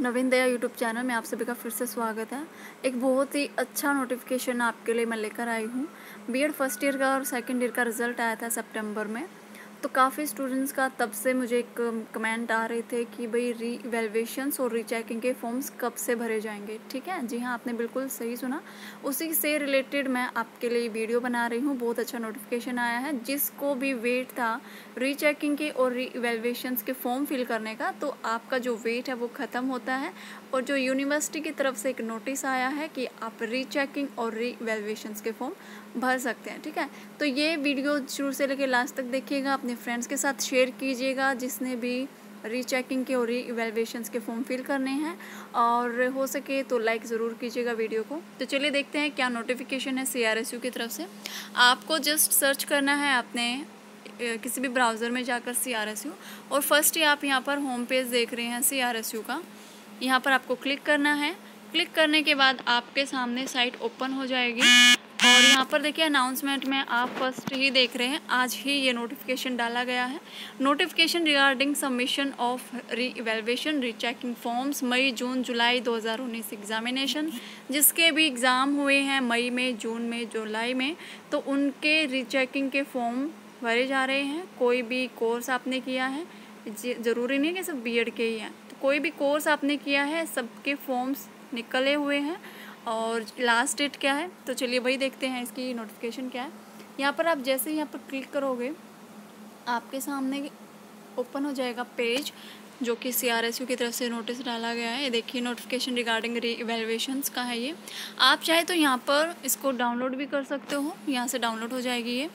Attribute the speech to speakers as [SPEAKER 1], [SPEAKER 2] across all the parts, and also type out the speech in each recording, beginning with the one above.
[SPEAKER 1] नवीन दया YouTube channel में आप सभी का फिर से स्वागत है। एक बहुत ही अच्छा नोटिफिकेशन आपके लिए मैं लेकर आई हूँ। बीएड फ़र्स्ट ईयर का और सेकंड ईयर का रिज़ल्ट आया था सितंबर में। तो काफ़ी स्टूडेंट्स का तब से मुझे एक कमेंट आ रहे थे कि भाई री इवेलुएशंस और रीचेकिंग के फॉर्म्स कब से भरे जाएँगे। ठीक है? जी हाँ आपने बिल्कुल सही सुना। उसी से रिलेटेड मैं आपके लिए वीडियो बना रही हूँ। बहुत अच्छा नोटिफिकेशन आया है। जिसको भी वेट था रीचेकिंग के और री के फॉर्म फिल करने का तो आपका जो वेट है वो ख़त्म होता है। और जो यूनिवर्सिटी की तरफ़ से एक नोटिस आया है कि आप रीचेकिंग और री के फॉर्म भर सकते हैं। ठीक है? तो ये वीडियो शुरू से लेकर लास्ट तक देखिएगा। अपने फ्रेंड्स के साथ शेयर कीजिएगा, जिसने भी रीचेकिंग के और री इवेलुएशंस के फॉर्म फिल करने हैं। और हो सके तो लाइक ज़रूर कीजिएगा वीडियो को। तो चलिए देखते हैं क्या नोटिफिकेशन है सीआरएसयू की तरफ़ से। आपको जस्ट सर्च करना है अपने किसी भी ब्राउज़र में जाकर सीआरएसयू और फ़र्स्ट ही आप यहाँ पर होम पेज देख रहे हैं सीआरएसयू का। यहाँ पर आपको क्लिक करना है। क्लिक करने के बाद आपके सामने साइट ओपन हो जाएगी। और यहाँ पर देखिए अनाउंसमेंट में आप फ़र्स्ट ही देख रहे हैं, आज ही ये नोटिफिकेशन डाला गया है। Notification regarding submission of reevaluation rechecking forms May, June, July 2019 examination जिसके भी एग्ज़ाम हुए हैं मई में, जून में, जुलाई में तो उनके रीचेकिंग के फॉर्म भरे जा रहे हैं। कोई भी कोर्स आपने किया है ज़रूरी नहीं है कि सब बी के ही हैं तो कोई भी कोर्स आपने किया है, सबके फॉर्म्स निकले हुए हैं और लास्ट डेट क्या है? तो चलिए वही देखते हैं इसकी नोटिफिकेशन क्या है। यहाँ पर आप जैसे यहाँ पर क्लिक करोगे, आपके सामने ओपन हो जाएगा पेज जो कि सी आर एस यू की तरफ़ से नोटिस डाला गया है। ये देखिए नोटिफिकेशन रिगार्डिंग री इवेलुएशंस का है ये। आप चाहे तो यहाँ पर इसको डाउनलोड भी कर सकते हो। यहाँ से डाउनलोड हो जाएगी ये।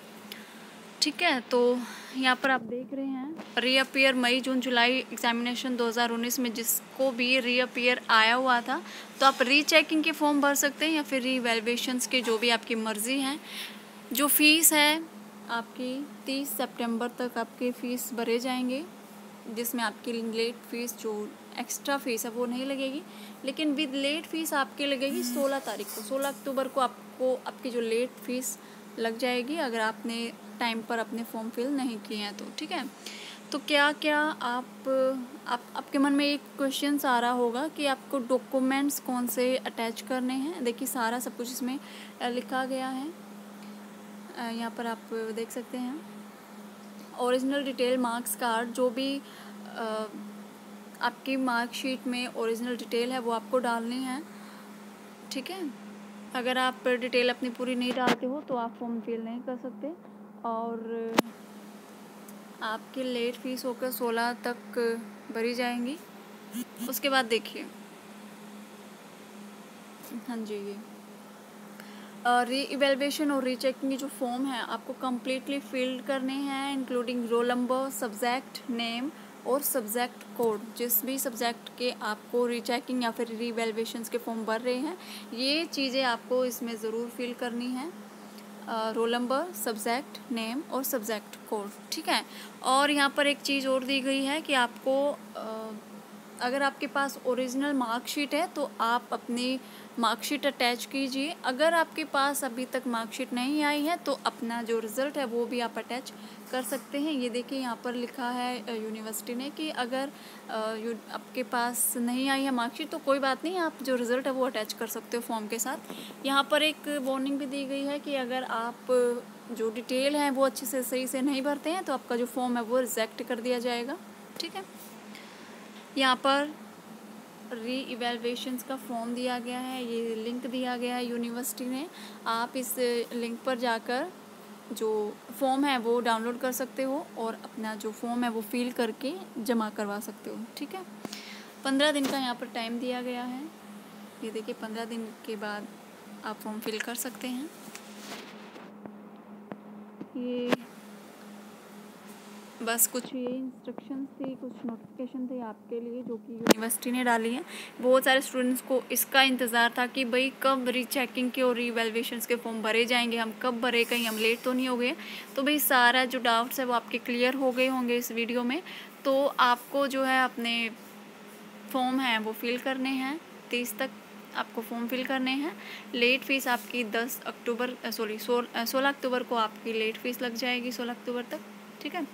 [SPEAKER 1] ठीक है तो यहाँ पर आप देख रहे हैं रीअपियर मई, जून, जुलाई एग्जामिनेशन 2019 में जिसको भी रीअपियर आया हुआ था तो आप रीचेकिंग के फॉर्म भर सकते हैं या फिर रीवेलुएशंस के जो भी आपकी मर्ज़ी है। जो फ़ीस है, आपकी 30 सितंबर तक आपके फ़ीस भरे जाएँगे, जिसमें आपकी लेट फ़ीस जो एक्स्ट्रा फ़ीस है, वो नहीं लगेगी। लेकिन विद लेट फ़ीस आपकी लगेगी 16 तारीख को। 16 अक्टूबर को आपको, आपकी जो लेट फ़ीस लग जाएगी। अगर आपने टाइम पर अपने फॉर्म फिल नहीं किए हैं तो ठीक है? तो क्या क्या आप आप, आपके मन में एक क्वेश्चन आ रहा होगा कि आपको डॉक्यूमेंट्स कौन से अटैच करने हैं? देखिए, सारा सब कुछ इसमें लिखा गया है। यहाँ पर आप देख सकते हैं। ओरिजिनल डिटेल मार्क्स कार्ड जो भी आपकी मार्कशीट में ओरिजिनल डिटेल है, वो आपको डालनी है। ठीक है? अगर आप डिटेल अपनी पूरी नहीं डालते हो तो आप फॉर्म फिल नहीं कर सकते। और, आपकी लेट फ़ीस होकर सोलह तक भरी जाएँगी। उसके बाद देखिए। हाँ जी, ये। री इवेलुएशन और रीचेकिंग की जो फॉर्म है, आपको कम्प्लीटली फिल करने हैं including roll number subject name और सब्जेक्ट कोड जिस भी सब्जेक्ट के आपको रीचेकिंग या फिर री के फॉर्म भर रहे हैं, ये चीज़ें आपको इसमें ज़रूर फिल करनी है। रोल नंबर सब्जेक्ट नेम और सब्जेक्ट कोड ठीक है? और यहाँ पर एक चीज़ और दी गई है कि आपको अगर आपके पास ओरिजिनल मार्कशीट है तो आप अपनी मार्कशीट अटैच कीजिए। अगर आपके पास अभी तक मार्कशीट नहीं आई है तो अपना जो रिज़ल्ट है, वो भी आप अटैच कर सकते हैं। ये देखिए, यहाँ पर लिखा है यूनिवर्सिटी ने कि अगर आपके पास नहीं आई है मार्कशीट तो कोई बात नहीं, आप जो रिज़ल्ट है, वो अटैच कर सकते हो फॉर्म के साथ। यहाँ पर एक वार्निंग भी दी गई है कि अगर आप, जो डिटेल हैं, वो अच्छे से सही से नहीं भरते हैं तो आपका जो फॉर्म है, वो रिजेक्ट कर दिया जाएगा। ठीक है? यहाँ पर री इवेलुएशंस का फॉर्म दिया गया है, ये लिंक दिया गया है यूनिवर्सिटी ने। आप इस लिंक पर जाकर जो फॉर्म है वो डाउनलोड कर सकते हो और अपना जो फॉर्म है वो फिल करके जमा करवा सकते हो, ठीक है? पंद्रह दिन का यहाँ पर टाइम दिया गया है। ये देखिए, पंद्रह दिन के बाद आप फॉर्म फिल कर सकते हैं। ये बस कुछ ये इंस्ट्रक्शन थे कुछ नोटिफिकेशन थे आपके लिए जो कि यूनिवर्सिटी ने डाली है। बहुत सारे स्टूडेंट्स को इसका इंतज़ार था कि भाई कब रीचेकिंग के और रीवेलुएशन के फॉर्म भरे जाएँगे हम कब भरे कहीं हम लेट तो नहीं हो गए। तो भाई सारा जो डाउट्स है वो आपके क्लियर हो गए होंगे इस वीडियो में। तो आपको जो है अपने फॉर्म हैं वो फिल करने हैं तीस तक आपको फॉर्म फिल करने हैं। लेट फ़ीस आपकी दस अक्टूबर सॉरी सोलह अक्टूबर को आपकी लेट फ़ीस लग जाएगी सोलह अक्टूबर तक। ठीक है?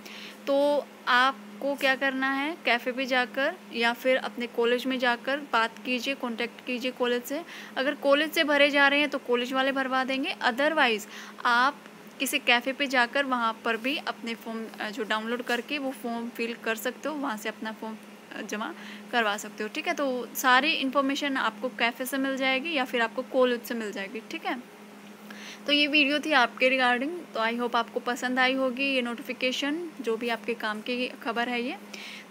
[SPEAKER 1] तो आपको क्या करना है? कैफ़े पे जाकर या फिर अपने कॉलेज में जाकर बात कीजिए कांटेक्ट कीजिए कॉलेज से। अगर कॉलेज से भरे जा रहे हैं तो कॉलेज वाले भरवा देंगे। अदरवाइज़ आप किसी कैफ़े पे जाकर वहाँ पर भी अपने फॉर्म जो डाउनलोड करके वो फॉर्म फिल कर सकते हो। वहाँ से अपना फॉर्म जमा करवा सकते हो। ठीक है? तो सारी इन्फॉर्मेशन आपको कैफ़े से मिल जाएगी या फिर आपको कॉलेज से मिल जाएगी। ठीक है? तो ये वीडियो थी आपके रिगार्डिंग। तो आई होप आपको पसंद आई होगी ये नोटिफिकेशन जो भी आपके काम की खबर है ये।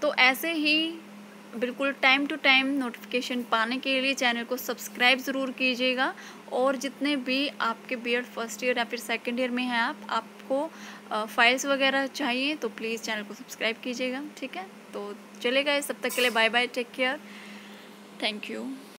[SPEAKER 1] तो ऐसे ही बिल्कुल टाइम टू टाइम नोटिफिकेशन पाने के लिए चैनल को सब्सक्राइब ज़रूर कीजिएगा। और जितने भी आपके बी फ़र्स्ट ईयर या फिर सेकेंड ईयर में हैं आप, आपको फाइल्स वगैरह चाहिए तो प्लीज़ चैनल को सब्सक्राइब कीजिएगा, ठीक है? तो चलेगा इस तब तक के लिए bye bye take care thank you